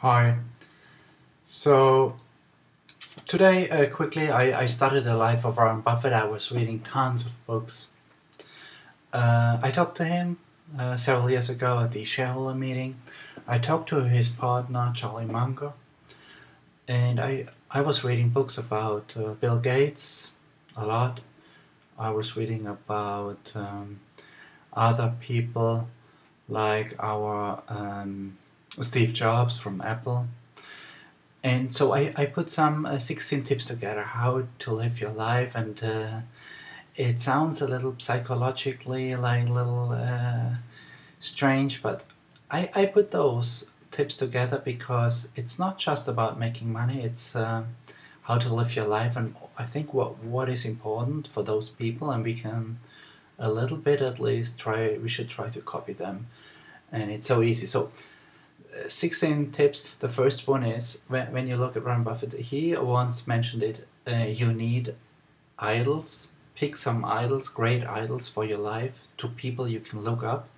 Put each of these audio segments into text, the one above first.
Hi. So today, uh, quickly, I, I started the life of Warren Buffett. I was reading tons of books. Uh, I talked to him uh, several years ago at the shareholder meeting. I talked to his partner, Charlie Munger, and I, I was reading books about uh, Bill Gates a lot. I was reading about um, other people like our um, Steve Jobs from Apple. And so I, I put some uh, 16 tips together how to live your life and uh, it sounds a little psychologically like a little uh, strange but I, I put those tips together because it's not just about making money it's uh, how to live your life and I think what what is important for those people and we can a little bit at least try we should try to copy them and it's so easy so 16 tips. The first one is when, when you look at Warren Buffett he once mentioned it uh, you need idols. Pick some idols great idols for your life. To people you can look up.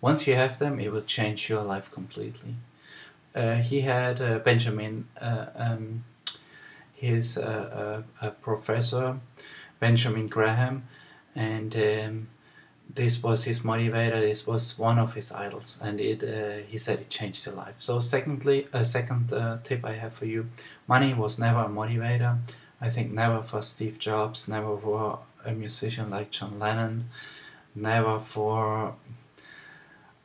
Once you have them it will change your life completely. Uh, he had uh, Benjamin uh, um, his uh, a professor Benjamin Graham and um, this was his motivator this was one of his idols and it uh, he said it changed his life. So secondly a second uh, tip i have for you money was never a motivator. I think never for steve jobs never for a musician like john lennon never for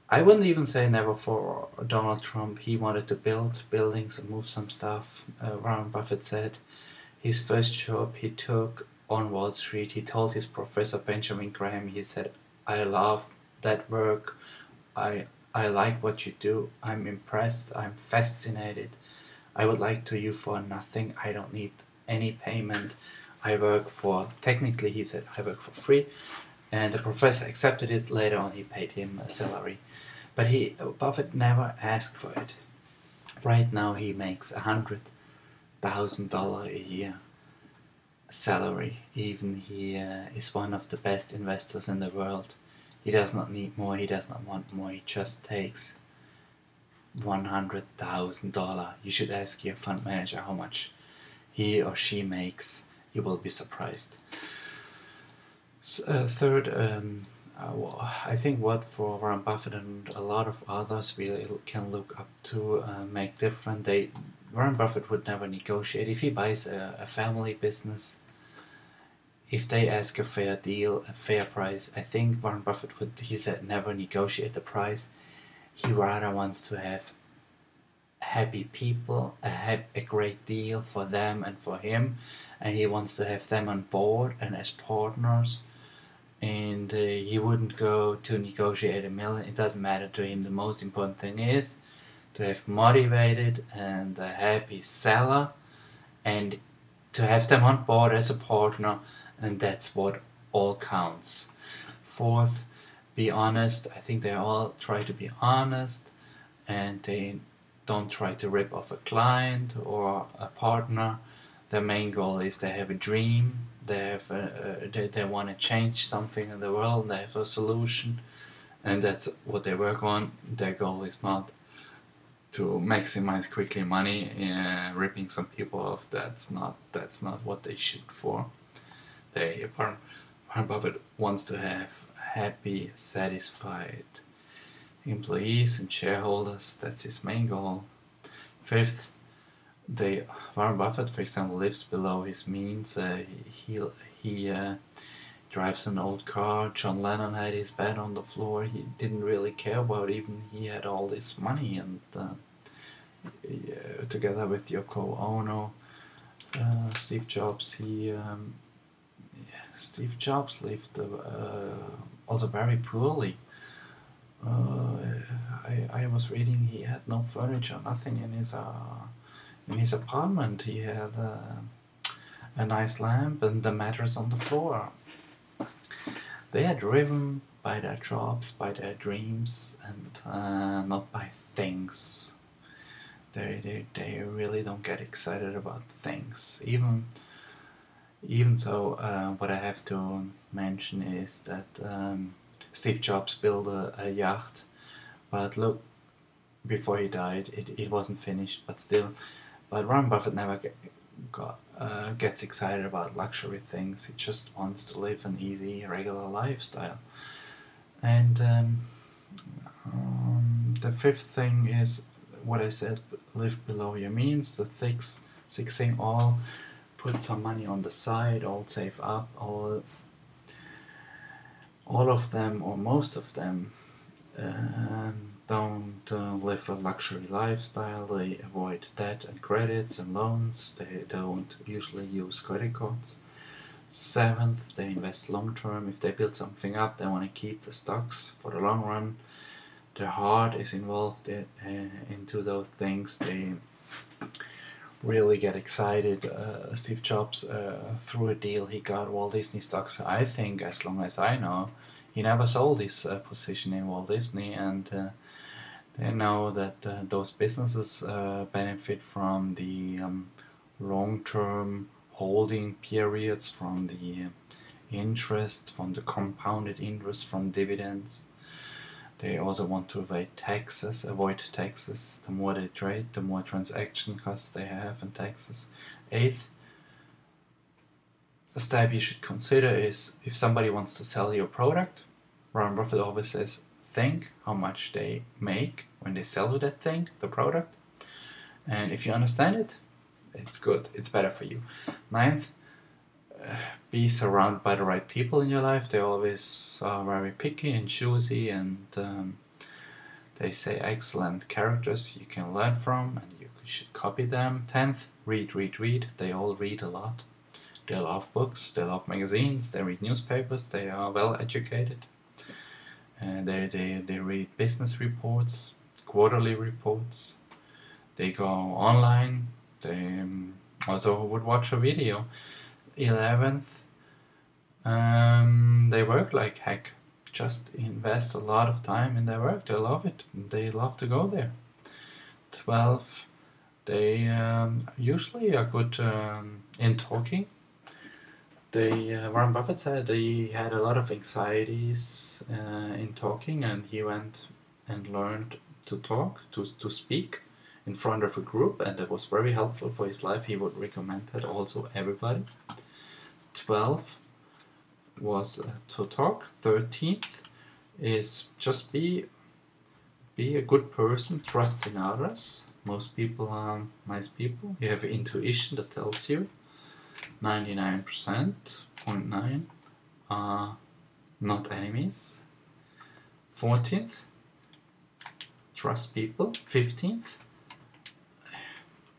i wouldn't even say never for donald trump. He wanted to build buildings and move some stuff uh, warren buffett said. His first job he took on Wall Street, he told his professor Benjamin Graham, he said, I love that work. I I like what you do. I'm impressed. I'm fascinated. I would like to you for nothing. I don't need any payment. I work for technically he said I work for free and the professor accepted it later on he paid him a salary but he Buffett never asked for it right now he makes a hundred thousand dollar a year salary even he uh, is one of the best investors in the world he does not need more he does not want more he just takes $100,000 you should ask your fund manager how much he or she makes. You will be surprised. So, uh, third um, uh, well, I think what for Warren Buffett and a lot of others we can look up to uh, make different. They Warren Buffett would never negotiate. If he buys a, a family business if they ask a fair deal, a fair price, I think Warren Buffett would, he said, never negotiate the price. He rather wants to have happy people, a, a great deal for them and for him, and he wants to have them on board and as partners. And uh, he wouldn't go to negotiate a million. It doesn't matter to him. The most important thing is to have motivated and a happy seller, and to have them on board as a partner and that's what all counts. Fourth, be honest. I think they all try to be honest and they don't try to rip off a client or a partner. Their main goal is they have a dream, they have a, they, they want to change something in the world, they have a solution, and that's what they work on. Their goal is not to maximize quickly money, uh, ripping some people off. That's not that's not what they shoot for they Warren, Buffett wants to have happy, satisfied employees and shareholders. That's his main goal. Fifth, they Warren Buffett, for example, lives below his means. Uh, he he uh, drives an old car. John Lennon had his bed on the floor. He didn't really care about even he had all this money and uh, together with Ono, uh, Steve Jobs, he um, Steve Jobs lived uh, also very poorly. Uh, I, I was reading he had no furniture, nothing in his uh, in his apartment. He had a nice lamp and the mattress on the floor. They are driven by their jobs, by their dreams, and uh, not by things. They, they, they really don't get excited about things. Even even so, uh, what I have to mention is that um, Steve Jobs built a, a, yacht, but look, before he died. It, it wasn't finished, but still. But Warren Buffett never get, got, uh, gets excited about luxury things. He just wants to live an easy, regular lifestyle. And um, um, the fifth thing is what I said: live below your means. The sixth, sixth thing, all put some money on the side, all save up, all all of them or most of them um, don't uh, live a luxury lifestyle. They avoid debt and credits and loans. They don't usually use credit cards. Seventh, they invest long term. If they build something up, they want to keep the stocks for the long run. Their heart is involved in, uh, into those things. They really get excited. Uh, Steve Jobs, uh, through a deal, he got Walt Disney stocks. I think, as long as I know, he never sold his uh, position in Walt Disney, and uh, they know that uh, those businesses uh, benefit from the um, long-term holding periods, from the interest, from the compounded interest from dividends. They also want to avoid taxes, avoid taxes. The more they trade, the more transaction costs they have and taxes. Eighth a step you should consider is if somebody wants to sell your product, Warren Buffett always says, think how much they make when they sell you that thing, the product. And if you understand it, it's good, it's better for you. Ninth, be surrounded by the right people in your life. They always are very picky and choosy, and um, they say excellent characters you can learn from, and you should copy them. Tenth, read, read, read. They all read a lot. They love books. They love magazines. They read newspapers. They are well educated. And they, they, they read business reports, quarterly reports. They go online. They um, also would watch a video 11th, um, they work like heck. Just invest a lot of time in their work. They love it. They love to go there. 12, they um, usually are good um, in talking. They, uh, Warren Buffett said he had a lot of anxieties uh, in talking and he went and learned to talk, to, to speak in front of a group and that was very helpful for his life. He would recommend that also everybody. 12 was to talk. 13th is just be be a good person, trust in others. Most people are nice people. You have intuition that tells you 99%, 0.9 are not enemies. 14th, trust people. 15th,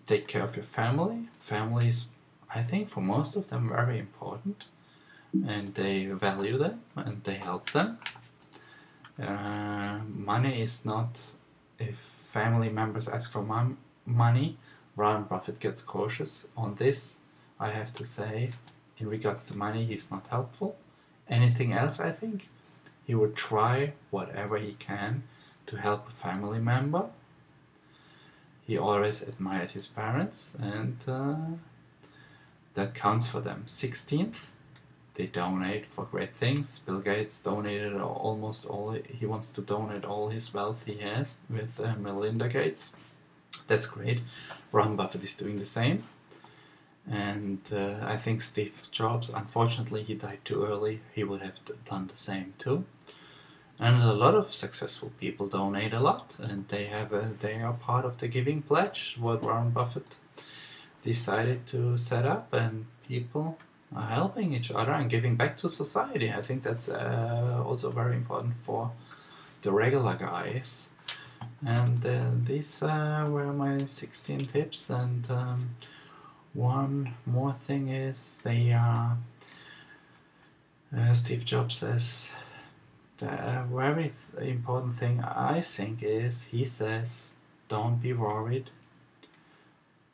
take care of your family. Family is I think for most of them very important and they value them and they help them. Uh, money is not, if family members ask for mon- money, Warren Buffett gets cautious on this. I have to say, in regards to money, he's not helpful. Anything else, I think, he would try whatever he can to help a family member. He always admired his parents and uh, that counts for them. 16th, they donate for great things. Bill Gates donated almost all, he wants to donate all his wealth he has with uh, Melinda Gates. That's great. Warren Buffett is doing the same. And uh, I think Steve Jobs, unfortunately, he died too early. He would have done the same too. And a lot of successful people donate a lot, and they have a, they are part of the Giving Pledge, what Warren Buffett decided to set up and people are helping each other and giving back to society. I think that's uh, also very important for the regular guys. And uh, these uh, were my 16 tips. And um, one more thing is they are, uh, Steve Jobs says, the very th important thing I think is he says, don't be worried.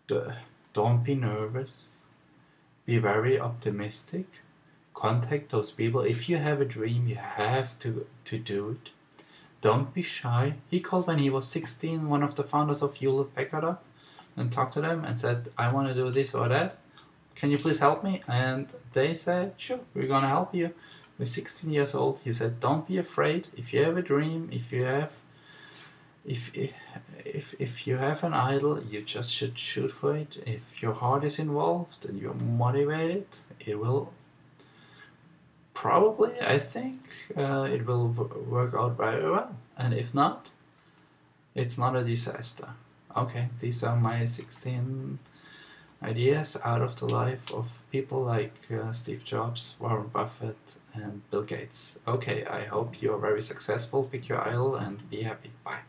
The, don't be nervous. Be very optimistic. Contact those people. If you have a dream, you have to, to do it. Don't be shy. He called when he was 16 one of the founders of Hewlett Packard and talked to them and said, I want to do this or that. Can you please help me? And they said, Sure, we're going to help you. We're 16 years old. He said, Don't be afraid. If you have a dream, if you have if if if you have an idol, you just should shoot for it. If your heart is involved and you're motivated, it will probably. I think uh, it will work out very well. And if not, it's not a disaster. Okay, these are my sixteen ideas out of the life of people like uh, Steve Jobs, Warren Buffett, and Bill Gates. Okay, I hope you're very successful. Pick your idol and be happy. Bye.